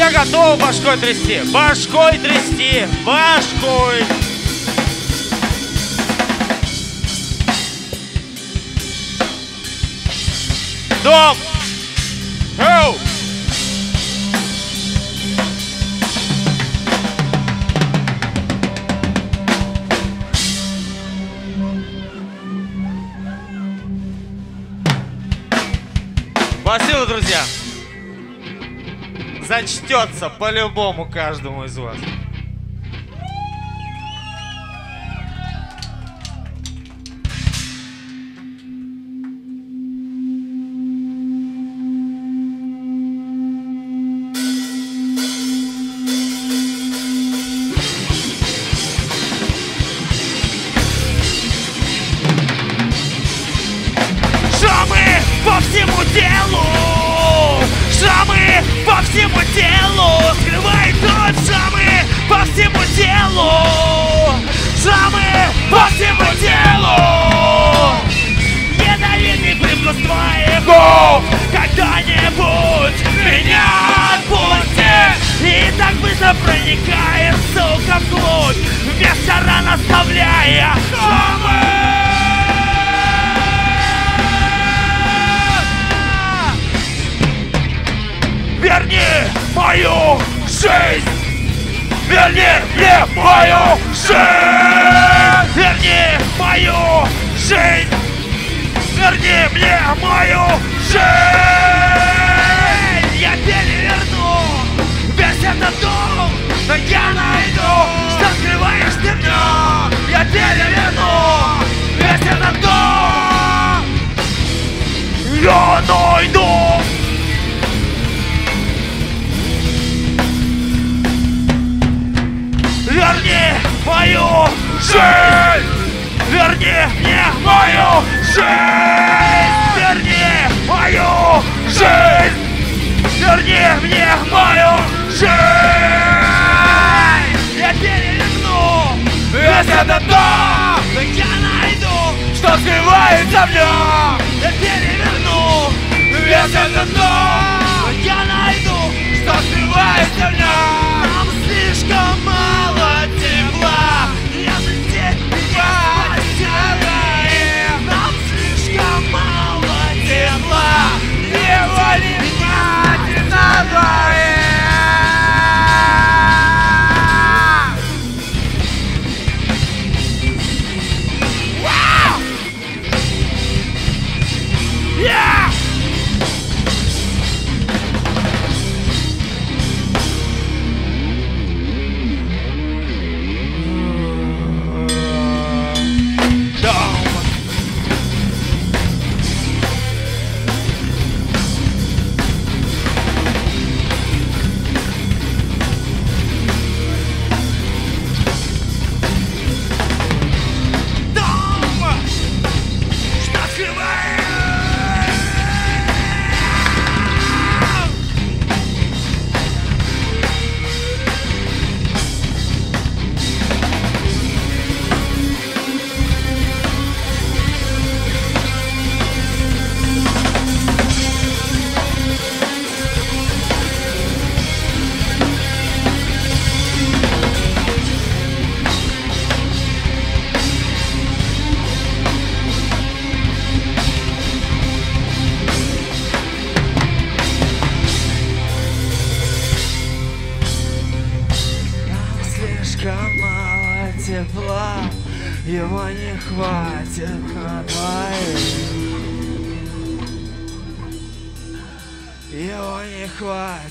Все готовы башкой трясти? Башкой трясти! Башкой! Дом! Зачтется по-любому каждому из вас. Верни мне мою жизнь! Верни мою жизнь! Верни мне мою жизнь! Я переверну весь этот дом, но я найду, что скрываешь ты в нем. Я переверну весь этот дом, я найду. Мою жизнь! Верни мне мою жизнь! Верни мою жизнь! Верни мне мою жизнь! Я переверну весь этот дом! Я найду, что скрывается в нем! Я переверну весь этот дом! Я найду, что скрывается в нем! Нам слишком мало тепла! Его не хватит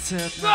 tip.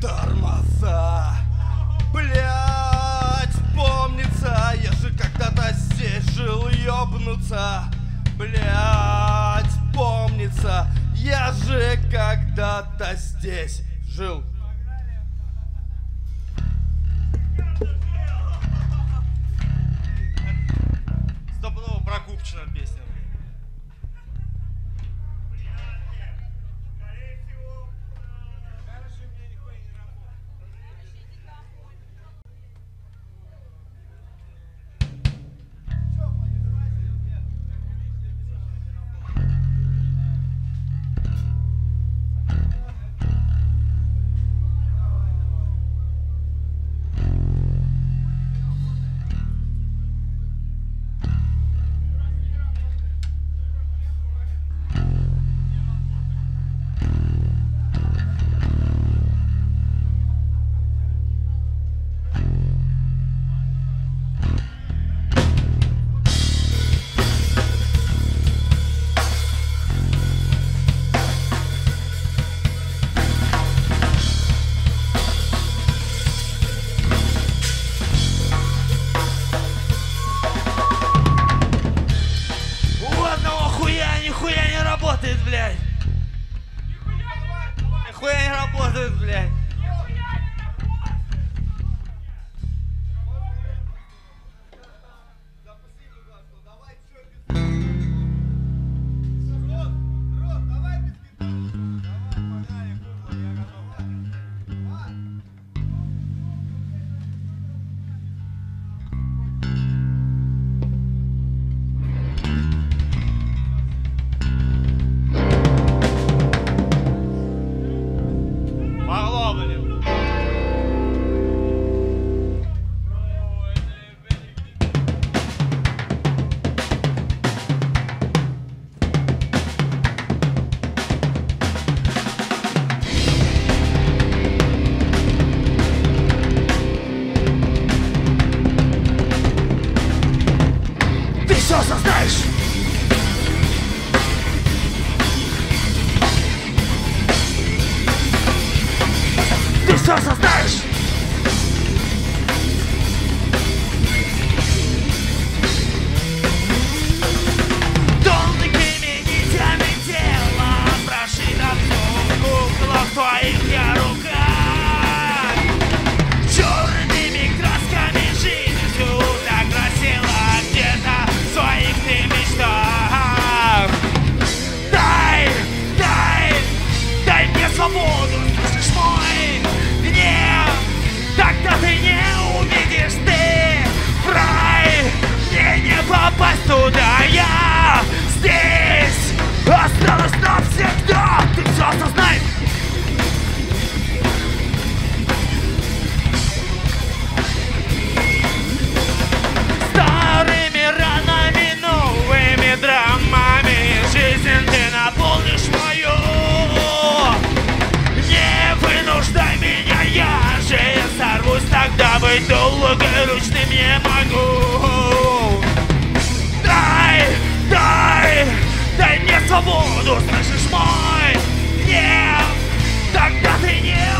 тормоза. Блять, помнится, я же когда-то здесь жил, ёбнуться. Блять, помнится, я же когда-то здесь жил. maconha é em Raposo do moleque. favor. Когда выйду долго ручным не могу. Дай, дай, дай мне свободу, слышишь мой Нет, Тогда ты не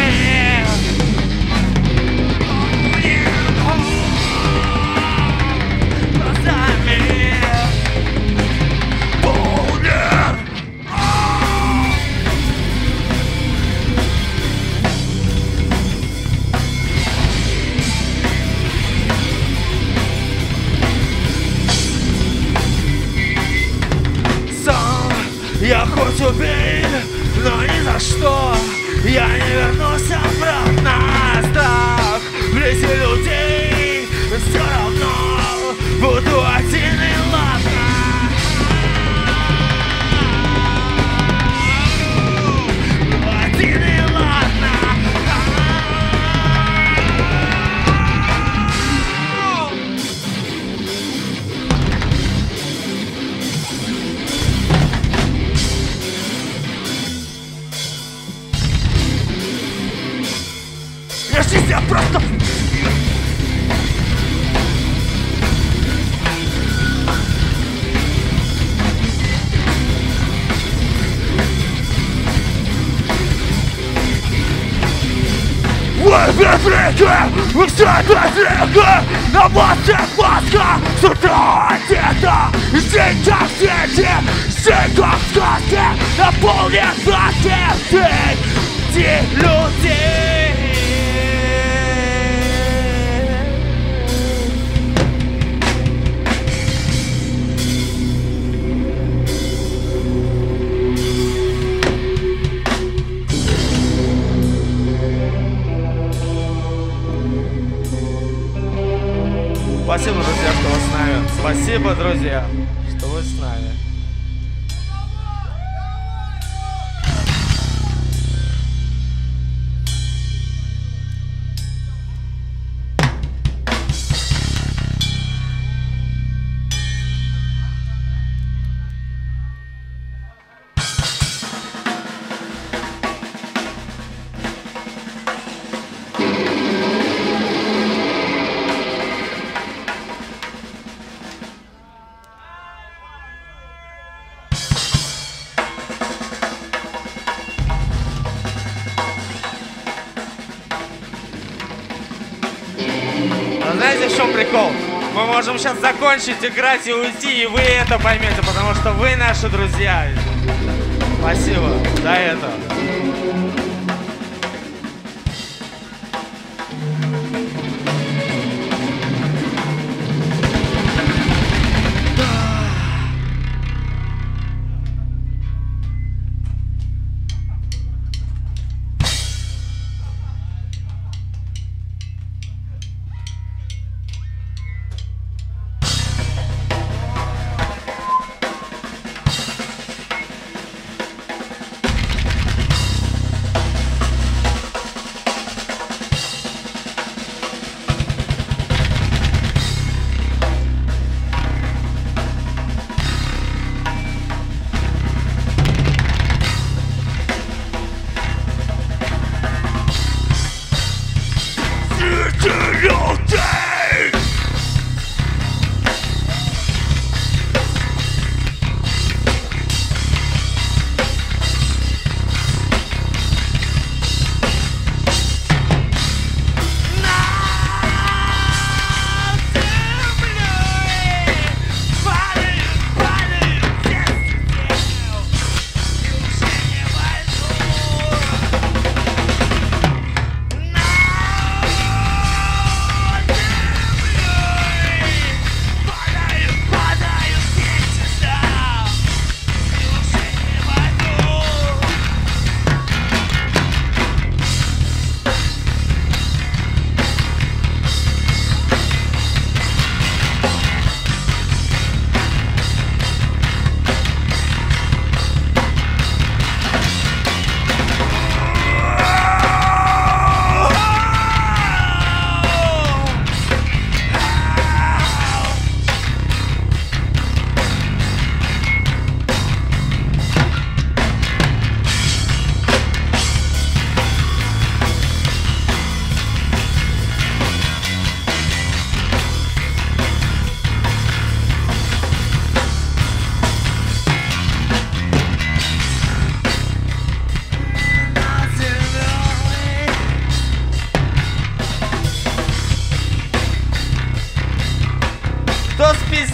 me. Mudou Вы ветрите, все это зрека На массе маска С утра одета День как в свете День как в сказке Наполнен краски Среди людей Спасибо, друзья, что вы с нами. Спасибо, друзья, что вы с нами. Закончить играть и уйти, и вы это поймете, потому что вы наши друзья. Спасибо за это.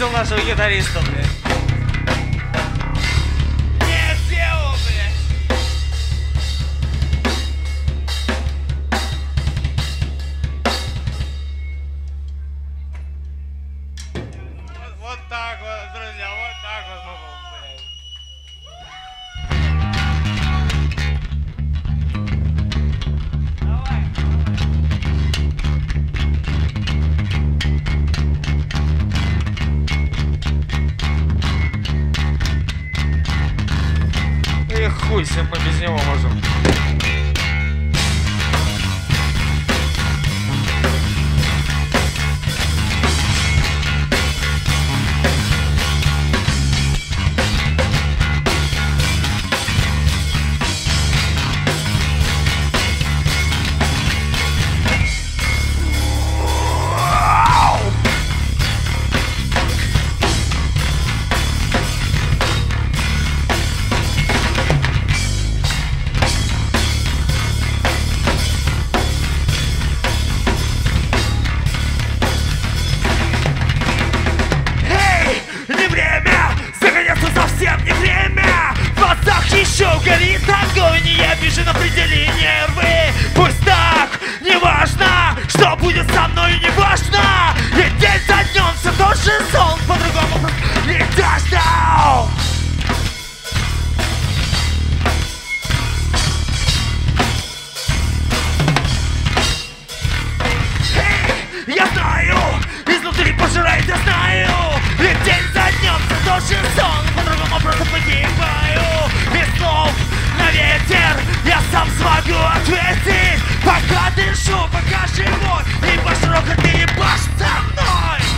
Tomasz o gitaristą, nie? Себе, мы без него можем. Еще горит огонь и Я вижу на пределе нервы Пусть так, не важно Что будет со мной, не важно И день за днем все тот же сон По-другому не Эй, Я знаю, изнутри пожирает, я знаю. И день за днем все тот же сон По-другому просто погибаю И снов на ветер Я сам смогу ответить. Пока дышу, пока живу И по широкой ты ебашь со мной